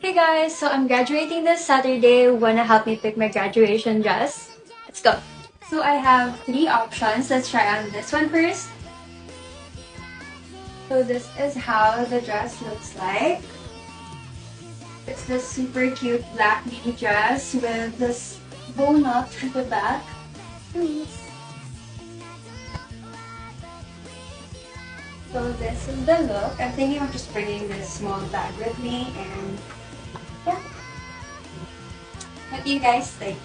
Hey guys, so I'm graduating this Saturday. Wanna help me pick my graduation dress? Let's go. So I have three options. Let's try on this one first. So this is how the dress looks like. It's this super cute black mini dress with this bow knot at the back. So this is the look. I'm thinking of just bringing this small bag with me and you guys think?